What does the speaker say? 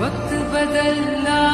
वक्त बदलना